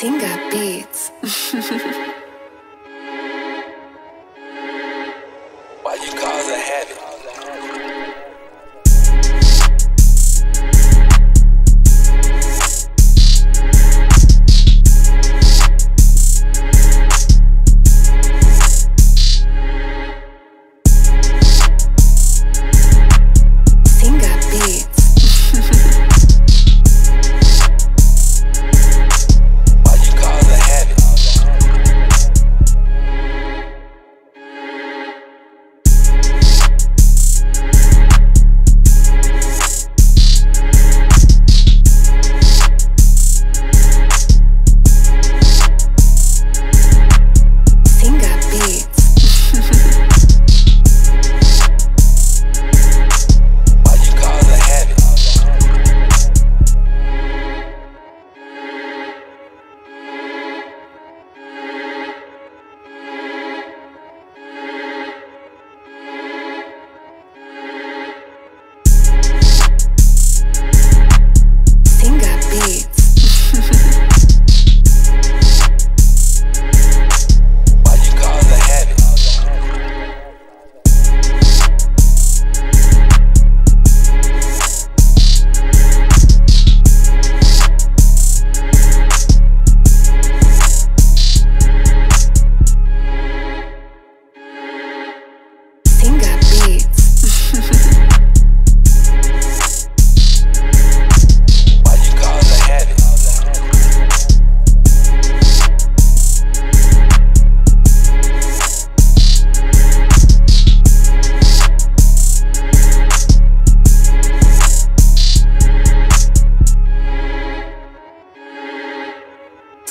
Singa Beats. Why you cause a habit?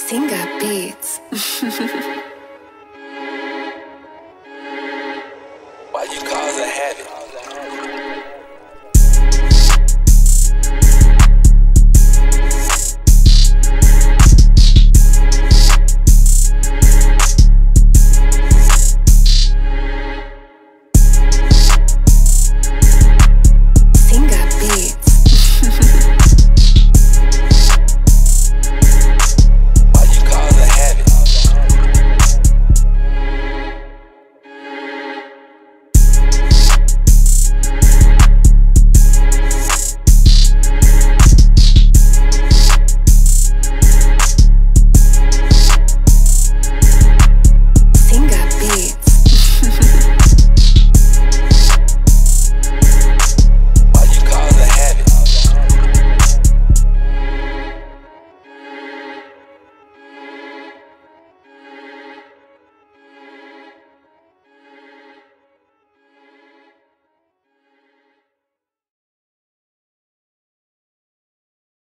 singer Beats. Why you cause a habit?